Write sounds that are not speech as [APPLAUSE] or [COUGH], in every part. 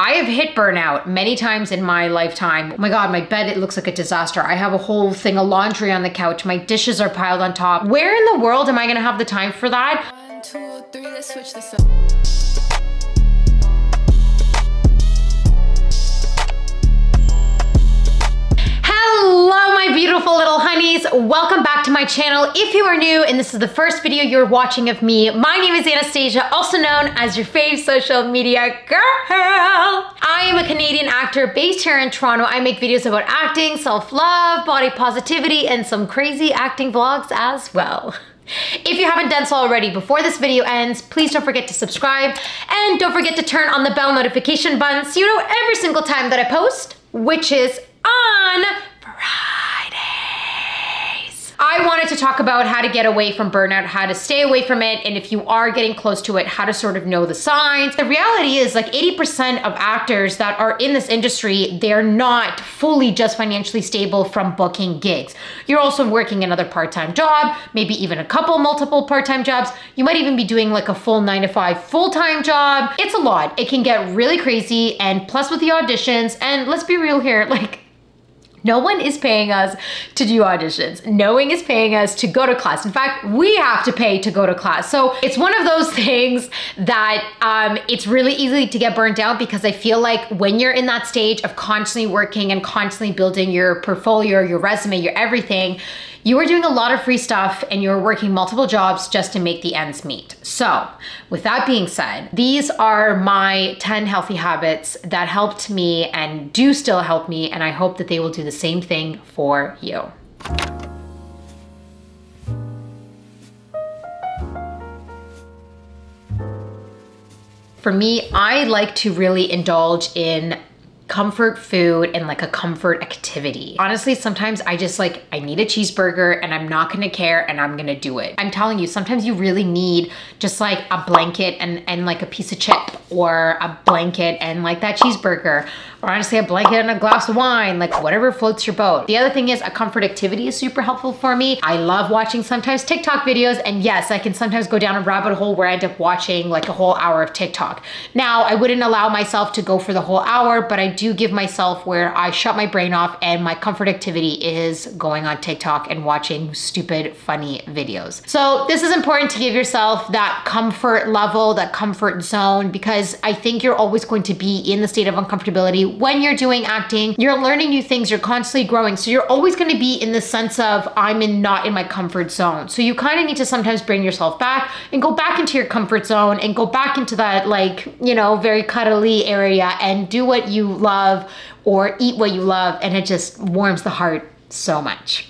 I have hit burnout many times in my lifetime. Oh my God, my bed, it looks like a disaster. I have a whole thing of laundry on the couch. My dishes are piled on top. Where in the world am I gonna have the time for that? One, two, three, let's switch this up. Hello, my beautiful little honeys. Welcome back to my channel. If you are new and this is the first video you're watching of me, my name is Anastasia, also known as your fave social media girl. I am a Canadian actor based here in Toronto. I make videos about acting, self-love, body positivity, and some crazy acting vlogs as well. If you haven't done so already before this video ends, please don't forget to subscribe and don't forget to turn on the bell notification button so you know every single time that I post, which is on Fridays. I wanted to talk about how to get away from burnout, how to stay away from it, and if you are getting close to it, how to sort of know the signs. The reality is like 80% of actors that are in this industry, they're not fully just financially stable from booking gigs. You're also working another part-time job, maybe even a couple multiple part-time jobs. You might even be doing like a full nine to five full-time job. It's a lot. It can get really crazy and plus with the auditions, and let's be real here, [LAUGHS] like no one is paying us to do auditions. No one is paying us to go to class. In fact, we have to pay to go to class. So it's one of those [LAUGHS] things that um, it's really easy to get burnt out because I feel like when you're in that stage of constantly working and constantly building your portfolio, your resume, your everything, you are doing a lot of free stuff and you're working multiple jobs just to make the ends meet. So, with that being said, these are my 10 healthy habits that helped me and do still help me, and I hope that they will do the same thing for you. For me, I like to really indulge in comfort food and like a comfort activity. Honestly, sometimes I just like, I need a cheeseburger and I'm not gonna care and I'm gonna do it. I'm telling you, sometimes you really need just like a blanket and, and like a piece of chip or a blanket and like that cheeseburger or honestly a blanket and a glass of wine, like whatever floats your boat. The other thing is a comfort activity is super helpful for me. I love watching sometimes TikTok videos and yes, I can sometimes go down a rabbit hole where I end up watching like a whole hour of TikTok. Now, I wouldn't allow myself to go for the whole hour, but I do give myself where I shut my brain off and my comfort activity is going on TikTok and watching stupid, funny videos. So this is important to give yourself that comfort level, that comfort zone, because I think you're always going to be in the state of uncomfortability when you're doing acting. You're learning new things, you're constantly growing. So you're always gonna be in the sense of I'm in not in my comfort zone. So you kind of need to sometimes bring yourself back and go back into your comfort zone and go back into that like, you know, very cuddly area and do what you love or eat what you love and it just warms the heart so much.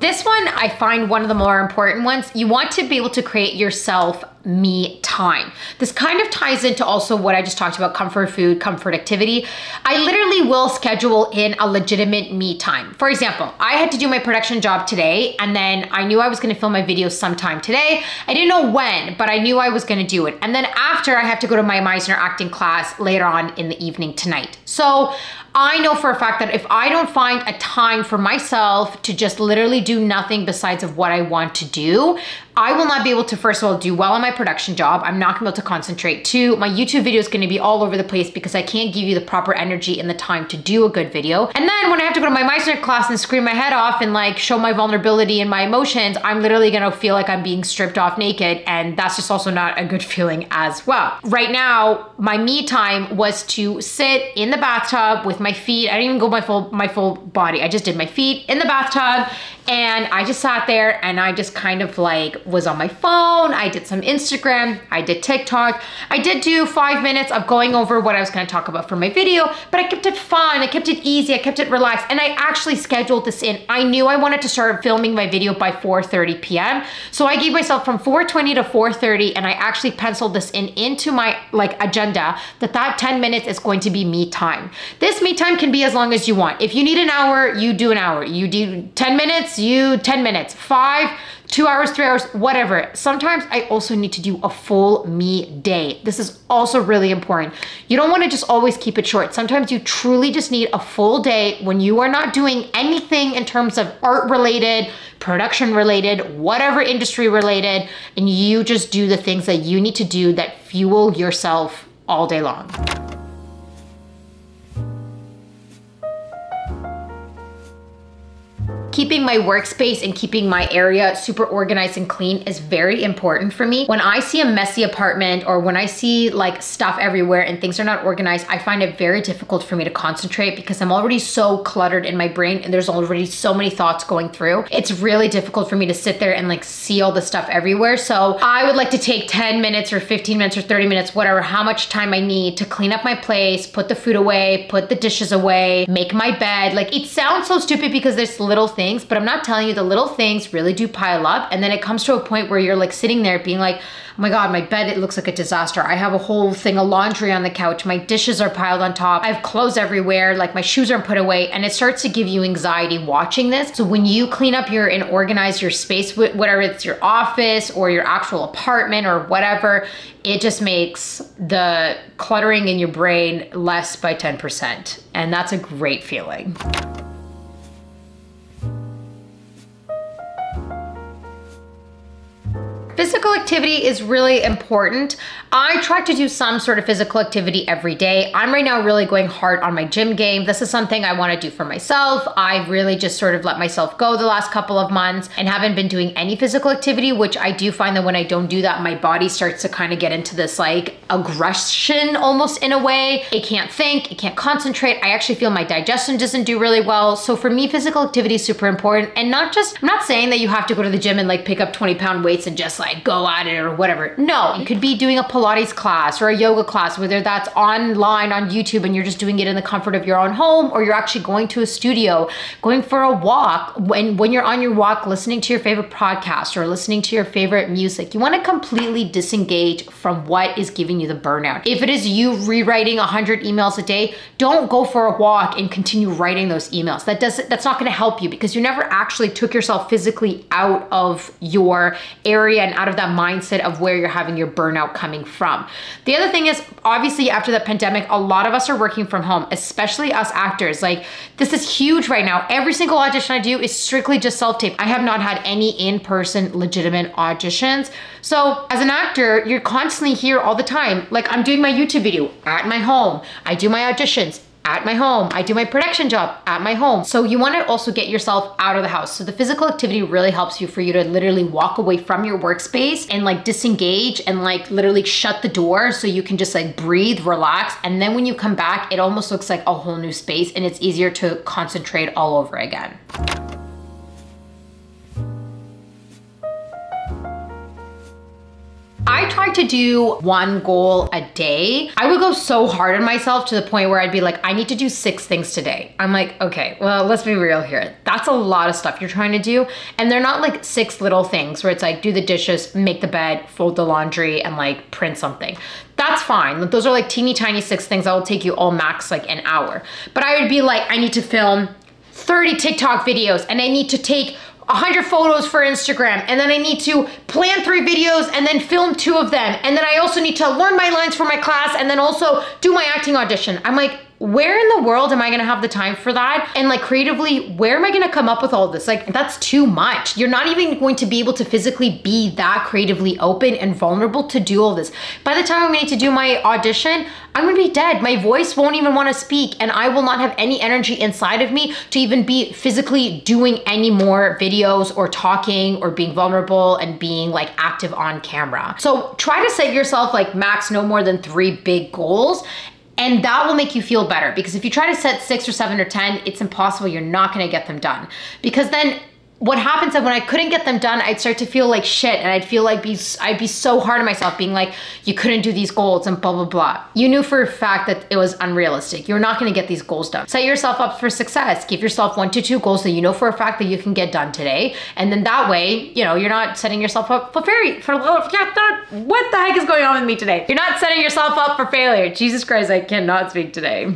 This one I find one of the more important ones. You want to be able to create yourself me time. This kind of ties into also what I just talked about, comfort food, comfort activity. I literally will schedule in a legitimate me time. For example, I had to do my production job today and then I knew I was gonna film my video sometime today. I didn't know when, but I knew I was gonna do it. And then after I have to go to my Meisner acting class later on in the evening tonight. So I know for a fact that if I don't find a time for myself to just literally do nothing besides of what I want to do, I will not be able to, first of all, do well on my production job. I'm not gonna be able to concentrate. Two, my YouTube video is gonna be all over the place because I can't give you the proper energy and the time to do a good video. And then when I have to go to my Meisner class and scream my head off and like show my vulnerability and my emotions, I'm literally gonna feel like I'm being stripped off naked and that's just also not a good feeling as well. Right now, my me time was to sit in the bathtub with my feet. I didn't even go my full my full body. I just did my feet in the bathtub and I just sat there and I just kind of like was on my phone. I did some Instagram, I did TikTok. I did do five minutes of going over what I was gonna talk about for my video, but I kept it fun, I kept it easy, I kept it relaxed, and I actually scheduled this in. I knew I wanted to start filming my video by 4.30 p.m. So I gave myself from 4.20 to 4.30 and I actually penciled this in into my like agenda that that 10 minutes is going to be me time. This me time can be as long as you want. If you need an hour, you do an hour. You do 10 minutes, you 10 minutes. Five, two hours, three hours, whatever. Sometimes I also need to do a full me day. This is also really important. You don't want to just always keep it short. Sometimes you truly just need a full day when you are not doing anything in terms of art related, production related, whatever industry related, and you just do the things that you need to do that fuel yourself all day long. Keeping my workspace and keeping my area super organized and clean is very important for me. When I see a messy apartment or when I see like stuff everywhere and things are not organized, I find it very difficult for me to concentrate because I'm already so cluttered in my brain and there's already so many thoughts going through. It's really difficult for me to sit there and like see all the stuff everywhere. So I would like to take 10 minutes or 15 minutes or 30 minutes, whatever, how much time I need to clean up my place, put the food away, put the dishes away, make my bed. Like it sounds so stupid because there's little things things, but I'm not telling you the little things really do pile up. And then it comes to a point where you're like sitting there being like, oh my God, my bed, it looks like a disaster. I have a whole thing of laundry on the couch. My dishes are piled on top. I have clothes everywhere. Like my shoes aren't put away. And it starts to give you anxiety watching this. So when you clean up your and organize your space, whatever it's your office or your actual apartment or whatever, it just makes the cluttering in your brain less by 10%. And that's a great feeling. Physical activity is really important. I try to do some sort of physical activity every day. I'm right now really going hard on my gym game. This is something I want to do for myself. I really just sort of let myself go the last couple of months and haven't been doing any physical activity, which I do find that when I don't do that, my body starts to kind of get into this like aggression almost in a way. It can't think, it can't concentrate. I actually feel my digestion doesn't do really well. So for me, physical activity is super important. And not just, I'm not saying that you have to go to the gym and like pick up 20 pound weights and just like go at it or whatever. No, you could be doing a Pilates class or a yoga class, whether that's online on YouTube and you're just doing it in the comfort of your own home, or you're actually going to a studio, going for a walk. When, when you're on your walk, listening to your favorite podcast or listening to your favorite music, you wanna completely disengage from what is giving you the burnout. If it is you rewriting 100 emails a day, don't go for a walk and continue writing those emails. That does that's not gonna help you because you never actually took yourself physically out of your area out of that mindset of where you're having your burnout coming from. The other thing is, obviously, after the pandemic, a lot of us are working from home, especially us actors. Like, this is huge right now. Every single audition I do is strictly just self tape. I have not had any in person legitimate auditions. So, as an actor, you're constantly here all the time. Like, I'm doing my YouTube video at my home, I do my auditions at my home. I do my production job at my home. So you wanna also get yourself out of the house. So the physical activity really helps you for you to literally walk away from your workspace and like disengage and like literally shut the door so you can just like breathe, relax. And then when you come back, it almost looks like a whole new space and it's easier to concentrate all over again. I tried to do one goal a day. I would go so hard on myself to the point where I'd be like, I need to do six things today. I'm like, okay, well, let's be real here. That's a lot of stuff you're trying to do. And they're not like six little things where it's like do the dishes, make the bed, fold the laundry, and like print something. That's fine. Those are like teeny tiny six things that will take you all max like an hour. But I would be like, I need to film 30 TikTok videos and I need to take 100 photos for Instagram, and then I need to plan three videos and then film two of them. And then I also need to learn my lines for my class and then also do my acting audition. I'm like, where in the world am I gonna have the time for that? And like creatively, where am I gonna come up with all this? Like, that's too much. You're not even going to be able to physically be that creatively open and vulnerable to do all this. By the time I'm going to do my audition, I'm gonna be dead. My voice won't even wanna speak, and I will not have any energy inside of me to even be physically doing any more videos or talking or being vulnerable and being like active on camera. So try to set yourself like max no more than three big goals and that will make you feel better because if you try to set six or seven or 10, it's impossible. You're not gonna get them done. Because then what happens is when I couldn't get them done, I'd start to feel like shit and I'd feel like be, I'd be so hard on myself being like, you couldn't do these goals and blah, blah, blah. You knew for a fact that it was unrealistic. You're not gonna get these goals done. Set yourself up for success. Give yourself one to two goals that you know for a fact that you can get done today. And then that way, you know, you're not setting yourself up for failure. For, what the heck is going on with me today? You're not setting yourself up for failure. Jesus Christ, I cannot speak today.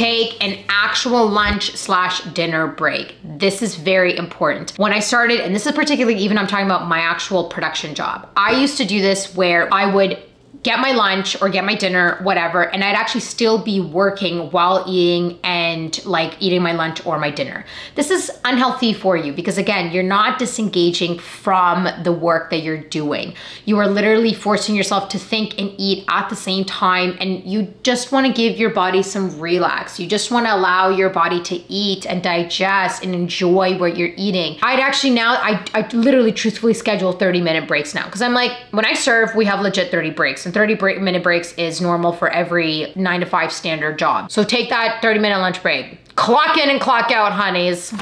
Take an actual lunch slash dinner break. This is very important. When I started, and this is particularly even I'm talking about my actual production job, I used to do this where I would get my lunch or get my dinner, whatever, and I'd actually still be working while eating and like eating my lunch or my dinner. This is unhealthy for you because again, you're not disengaging from the work that you're doing. You are literally forcing yourself to think and eat at the same time and you just want to give your body some relax. You just want to allow your body to eat and digest and enjoy what you're eating. I'd actually now I I literally truthfully schedule 30 minute breaks now because I'm like when I serve, we have legit 30 breaks and 30 break, minute breaks is normal for every nine to five standard job. So take that 30 minute lunch break. Clock in and clock out, honeys.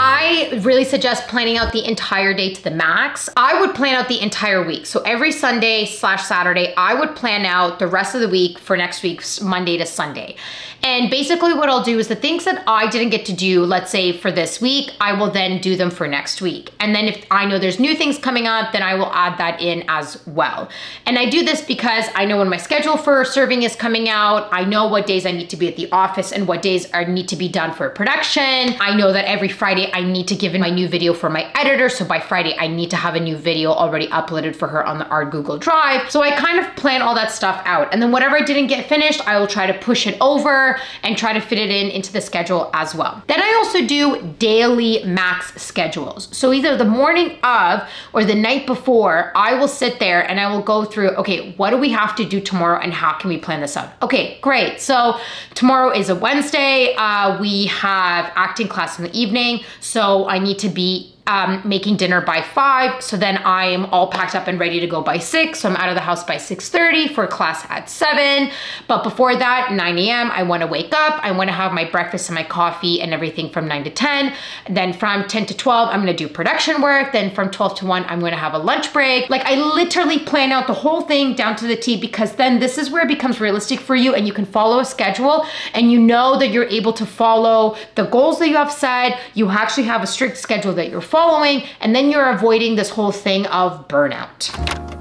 I really suggest planning out the entire day to the max. I would plan out the entire week. So every Sunday slash Saturday, I would plan out the rest of the week for next week's Monday to Sunday. And basically what I'll do is the things that I didn't get to do, let's say for this week, I will then do them for next week. And then if I know there's new things coming up, then I will add that in as well. And I do this because I know when my schedule for serving is coming out, I know what days I need to be at the office and what days are need to be done for production. I know that every Friday I need to give in my new video for my editor. So by Friday, I need to have a new video already uploaded for her on the Art Google Drive. So I kind of plan all that stuff out. And then whatever I didn't get finished, I will try to push it over and try to fit it in into the schedule as well. Then I also do daily max schedules. So either the morning of or the night before, I will sit there and I will go through, okay, what do we have to do tomorrow and how can we plan this out? Okay, great. So tomorrow is a Wednesday. Uh, we have acting class in the evening. So I need to be um, making dinner by five. So then I am all packed up and ready to go by six. So I'm out of the house by 6.30 for class at seven. But before that, 9 a.m., I wanna wake up. I wanna have my breakfast and my coffee and everything from nine to 10. Then from 10 to 12, I'm gonna do production work. Then from 12 to one, I'm gonna have a lunch break. Like I literally plan out the whole thing down to the T because then this is where it becomes realistic for you and you can follow a schedule and you know that you're able to follow the goals that you have set. You actually have a strict schedule that you're following following, and then you're avoiding this whole thing of burnout.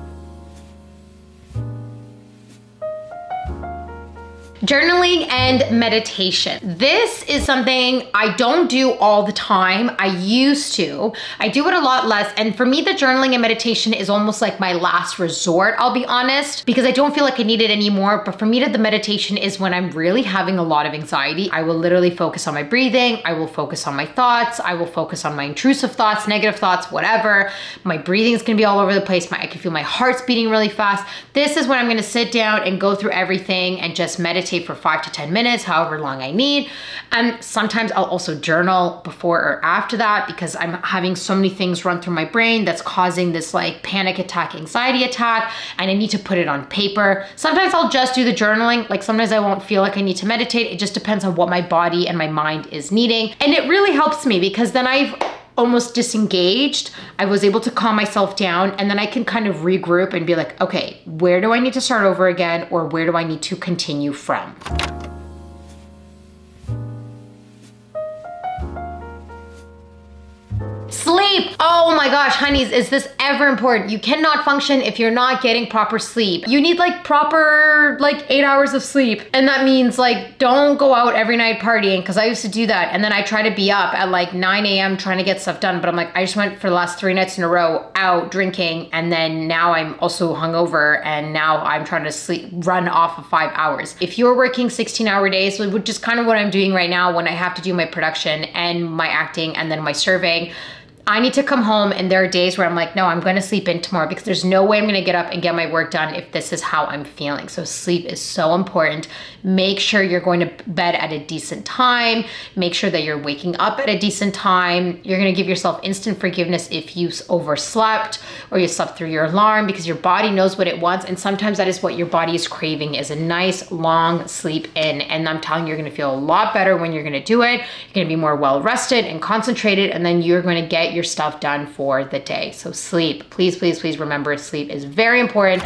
Journaling and meditation. This is something I don't do all the time. I used to. I do it a lot less. And for me, the journaling and meditation is almost like my last resort, I'll be honest, because I don't feel like I need it anymore. But for me, the meditation is when I'm really having a lot of anxiety. I will literally focus on my breathing. I will focus on my thoughts. I will focus on my intrusive thoughts, negative thoughts, whatever. My breathing is gonna be all over the place. My, I can feel my heart's beating really fast. This is when I'm gonna sit down and go through everything and just meditate meditate for five to 10 minutes, however long I need. And sometimes I'll also journal before or after that because I'm having so many things run through my brain that's causing this like panic attack, anxiety attack, and I need to put it on paper. Sometimes I'll just do the journaling. Like sometimes I won't feel like I need to meditate. It just depends on what my body and my mind is needing. And it really helps me because then I've almost disengaged. I was able to calm myself down and then I can kind of regroup and be like, okay, where do I need to start over again or where do I need to continue from? Sleep. Oh honeys, is this ever important? You cannot function if you're not getting proper sleep. You need like proper like eight hours of sleep. And that means like don't go out every night partying because I used to do that. And then I try to be up at like 9 a.m. trying to get stuff done. But I'm like, I just went for the last three nights in a row out drinking. And then now I'm also hungover and now I'm trying to sleep, run off of five hours. If you're working 16 hour days, which is kind of what I'm doing right now when I have to do my production and my acting and then my serving, I need to come home and there are days where I'm like, no, I'm gonna sleep in tomorrow because there's no way I'm gonna get up and get my work done if this is how I'm feeling. So sleep is so important. Make sure you're going to bed at a decent time. Make sure that you're waking up at a decent time. You're gonna give yourself instant forgiveness if you overslept or you slept through your alarm because your body knows what it wants. And sometimes that is what your body is craving is a nice long sleep in. And I'm telling you, you're gonna feel a lot better when you're gonna do it. You're gonna be more well rested and concentrated and then you're gonna get your stuff done for the day. So sleep, please, please, please remember sleep is very important.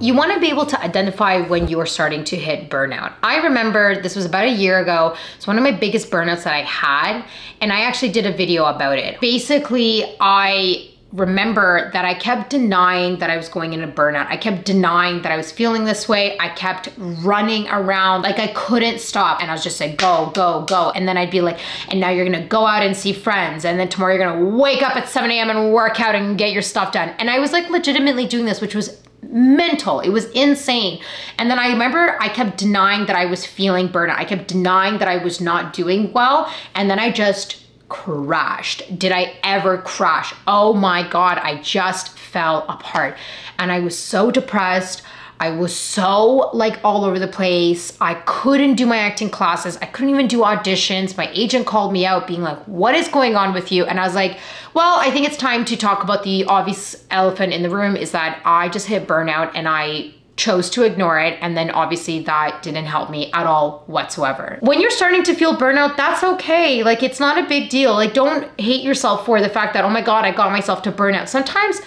you want to be able to identify when you're starting to hit burnout. I remember this was about a year ago. It's one of my biggest burnouts that I had, and I actually did a video about it. Basically, I remember that I kept denying that I was going into burnout. I kept denying that I was feeling this way. I kept running around like I couldn't stop. And I was just like, go, go, go. And then I'd be like, and now you're gonna go out and see friends. And then tomorrow you're gonna wake up at 7 a.m. and work out and get your stuff done. And I was like legitimately doing this, which was mental. It was insane. And then I remember I kept denying that I was feeling burnout. I kept denying that I was not doing well. And then I just crashed. Did I ever crash? Oh my God, I just fell apart. And I was so depressed. I was so like all over the place. I couldn't do my acting classes. I couldn't even do auditions. My agent called me out being like, what is going on with you? And I was like, well, I think it's time to talk about the obvious elephant in the room is that I just hit burnout and I chose to ignore it and then obviously that didn't help me at all whatsoever. When you're starting to feel burnout, that's okay. Like it's not a big deal. Like don't hate yourself for the fact that oh my god, I got myself to burnout. Sometimes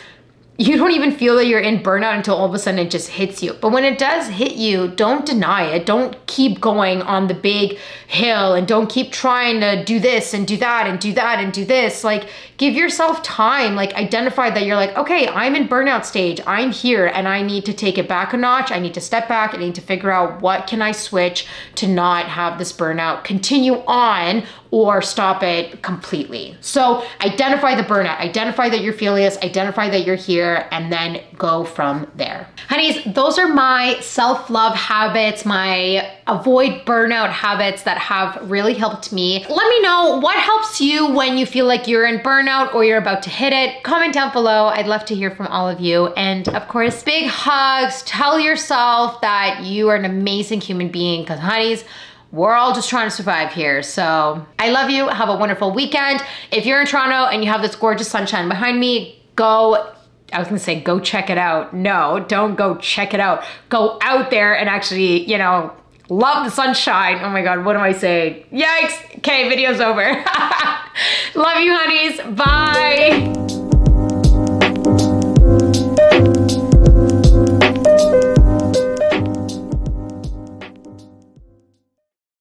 you don't even feel that you're in burnout until all of a sudden it just hits you. But when it does hit you, don't deny it. Don't keep going on the big hill and don't keep trying to do this and do that and do that and do this. Like give yourself time, like identify that you're like, okay, I'm in burnout stage. I'm here and I need to take it back a notch. I need to step back. I need to figure out what can I switch to not have this burnout continue on or stop it completely. So identify the burnout, identify that you're feeling this, identify that you're here, and then go from there. Honeys, those are my self-love habits, my avoid burnout habits that have really helped me. Let me know what helps you when you feel like you're in burnout or you're about to hit it. Comment down below. I'd love to hear from all of you. And of course, big hugs. Tell yourself that you are an amazing human being because honeys, we're all just trying to survive here. So I love you. Have a wonderful weekend. If you're in Toronto and you have this gorgeous sunshine behind me, go I was gonna say go check it out. No, don't go check it out. Go out there and actually, you know, love the sunshine. Oh my God, what am I saying? Yikes. Okay, video's over. [LAUGHS] love you, honeys. Bye.